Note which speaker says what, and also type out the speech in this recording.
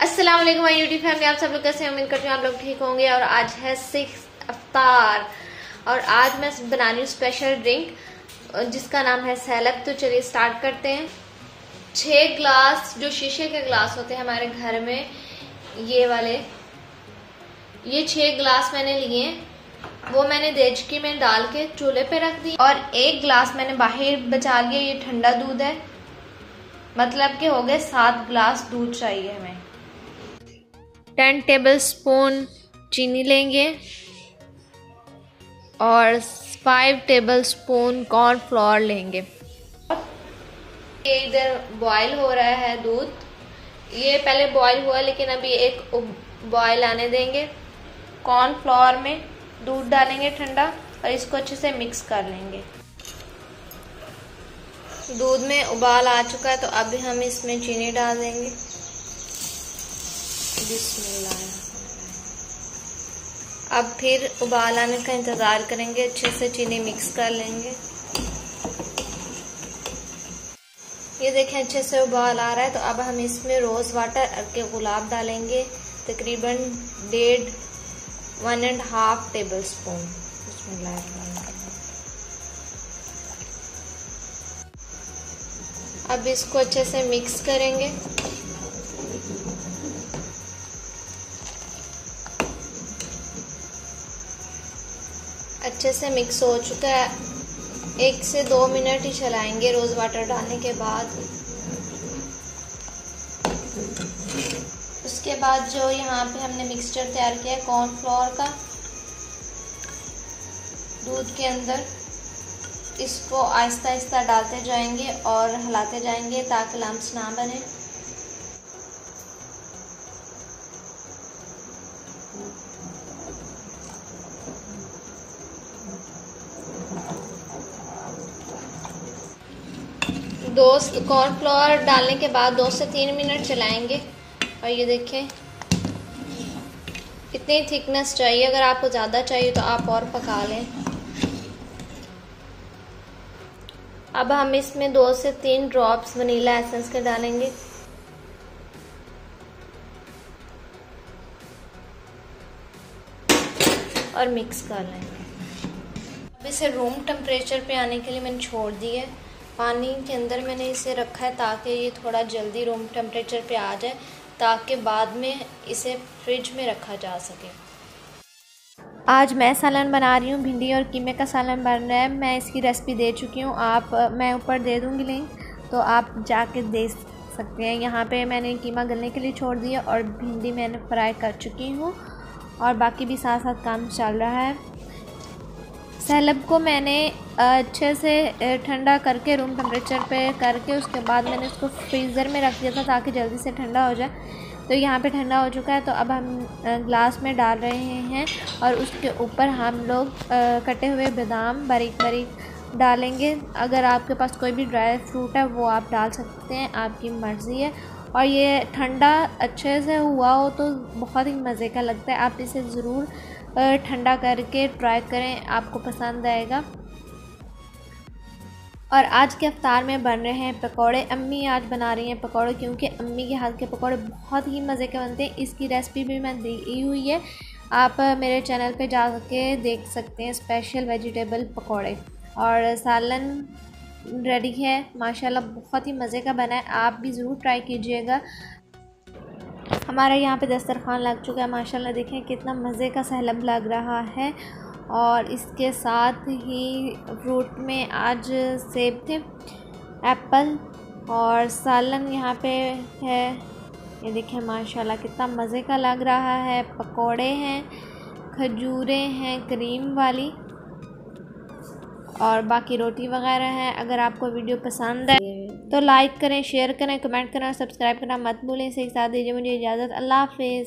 Speaker 1: अस्सलाम वालेकुम, my YouTube family आप सब लोग कैसे उम्मीद करती हूँ आप लोग ठीक होंगे। और आज है सिक्स अफ्तार और आज मैं बना रही हूँ स्पेशल ड्रिंक जिसका नाम है सैलब तो चलिए स्टार्ट करते हैं। छः ग्लास जो शीशे के ग्लास होते हैं हमारे घर में, ये वाले। ये छः ग्लास मैंने लिए। हैं वो मैंने देचकी में डाल के चूल्हे पे रख दी और एक ग्लास मैंने बाहर बचा लिया, ये ठंडा दूध है। मतलब कि हो गए सात ग्लास दूध चाहिए हमें। टेन टेबल स्पून चीनी लेंगे और फाइव टेबल स्पून कॉर्नफ्लोर लेंगे। ये इधर बॉयल हो रहा है दूध। ये पहले बॉयल हुआ, लेकिन अभी एक बॉयल आने देंगे। कॉर्नफ्लोर में दूध डालेंगे ठंडा और इसको अच्छे से मिक्स कर लेंगे। दूध में उबाल आ चुका है तो अभी हम इसमें चीनी डाल देंगे। अब फिर उबाल आने का इंतज़ार करेंगे, अच्छे से चीनी मिक्स कर लेंगे। ये देखें, अच्छे से उबाल आ रहा है तो अब हम इसमें रोज़ वाटर के गुलाब डालेंगे। तकरीबन डेढ़ one and half tablespoon अब इसको अच्छे से मिक्स करेंगे। अच्छे से मिक्स हो चुका है। एक से दो मिनट ही चलाएँगे रोज़ वाटर डालने के बाद। उसके बाद जो यहाँ पे हमने मिक्सचर तैयार किया है कॉर्नफ्लोर का, दूध के अंदर, इसको आहिस्ता आहिस्ता डालते जाएँगे और हिलाते जाएँगे ताकि लम्स ना बने। दो कॉर्नफ्लोर डालने के बाद दो से तीन मिनट चलाएँगे। और ये देखें। इतनी थिकनेस चाहिए, अगर आपको ज़्यादा चाहिए तो आप और पका लें। अब हम इसमें दो से तीन ड्रॉप्स वनीला एसेंस के डालेंगे। और मिक्स कर लेंगे। अब इसे रूम टेम्परेचर पे आने के लिए मैंने छोड़ दी है। पानी के अंदर मैंने इसे रखा है ताकि ये थोड़ा जल्दी रूम टेम्परेचर पे आ जाए। ताकि बाद में इसे फ्रिज में रखा जा सके। आज मैं सालन बना रही हूँ भिंडी और कीमे का सालन बन रहा है। मैं इसकी रेसिपी दे चुकी हूँ। आप, मैं ऊपर दे दूँगी लिंक तो आप जाके देख सकते हैं। यहाँ पे मैंने कीमा गलने के लिए छोड़ दिया और भिंडी मैंने फ्राई कर चुकी हूँ और बाकी भी साथ साथ काम चल रहा है। सैलब को मैंने अच्छे से ठंडा करके रूम टेम्परेचर पे करके उसके बाद मैंने उसको फ्रीज़र में रख दिया था ताकि जल्दी से ठंडा हो जाए। तो यहाँ पे ठंडा हो चुका है तो अब हम ग्लास में डाल रहे हैं और उसके ऊपर हम लोग कटे हुए बादाम बारीक बारीक डालेंगे। अगर आपके पास कोई भी ड्राई फ्रूट है, वो आप डाल सकते हैं, आपकी मर्ज़ी है। और ये ठंडा अच्छे से हुआ हो तो बहुत ही मज़े का लगता है। आप इसे ज़रूर ठंडा करके ट्राई करें, आपको पसंद आएगा। और आज के अफ्तार में बन रहे हैं पकौड़े। अम्मी आज बना रही हैं पकौड़े क्योंकि अम्मी के हाथ के पकौड़े बहुत ही मज़े के बनते हैं। इसकी रेसिपी भी मैं दी हुई है। आप मेरे चैनल पे जा के देख सकते हैं स्पेशल वेजिटेबल पकौड़े। और सालन रेडी है, माशाल्लाह बहुत ही मज़े का बना है। आप भी ज़रूर ट्राई कीजिएगा। हमारा यहाँ पे दस्तरखान लग चुका है, माशाल्लाह देखें कितना मज़े का सहलब लग रहा है। और इसके साथ ही फ्रूट में आज सेब थे, एप्पल और सालन यहाँ पे है। ये देखें माशाल्लाह कितना मज़े का लग रहा है। पकोड़े हैं, खजूरें हैं, क्रीम वाली और बाकी रोटी वगैरह है। अगर आपको वीडियो पसंद है तो लाइक करें शेयर करें कमेंट करें और सब्सक्राइब करना मत भूलें। इसे साथ दीजिए मुझे इजाज़त। अल्लाह हाफिज़।